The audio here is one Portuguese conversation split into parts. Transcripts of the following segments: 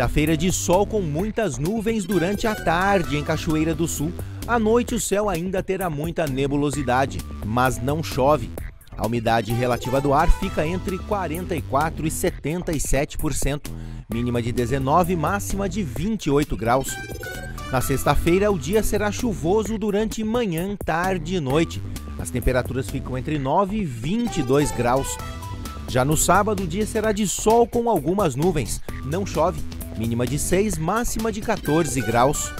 Quinta-feira de sol com muitas nuvens durante a tarde em Cachoeira do Sul. À noite o céu ainda terá muita nebulosidade, mas não chove. A umidade relativa do ar fica entre 44 e 77%, mínima de 19, máxima de 28 graus. Na sexta-feira, o dia será chuvoso durante manhã, tarde e noite. As temperaturas ficam entre 9 e 22 graus. Já no sábado, o dia será de sol com algumas nuvens. Não chove. Mínima de 6, máxima de 14 graus.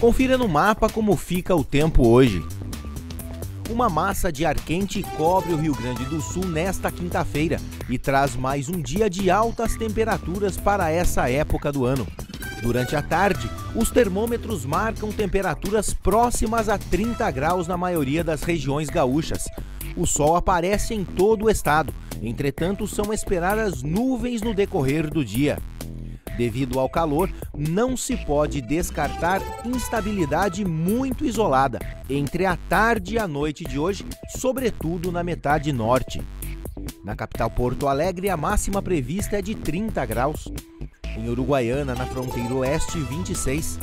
Confira no mapa como fica o tempo hoje. Uma massa de ar quente cobre o Rio Grande do Sul nesta quinta-feira e traz mais um dia de altas temperaturas para essa época do ano. Durante a tarde, os termômetros marcam temperaturas próximas a 30 graus na maioria das regiões gaúchas. O sol aparece em todo o estado, entretanto, são esperadas nuvens no decorrer do dia. Devido ao calor, não se pode descartar instabilidade muito isolada entre a tarde e a noite de hoje, sobretudo na metade norte. Na capital Porto Alegre, a máxima prevista é de 30 graus. Em Uruguaiana, na fronteira oeste, 26.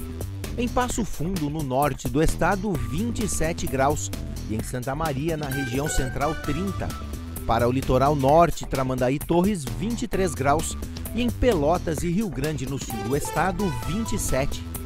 Em Passo Fundo, no norte do estado, 27 graus. E em Santa Maria, na região central, 30. Para o litoral norte, Tramandaí Torres, 23 graus. E em Pelotas e Rio Grande, no sul do estado, 27.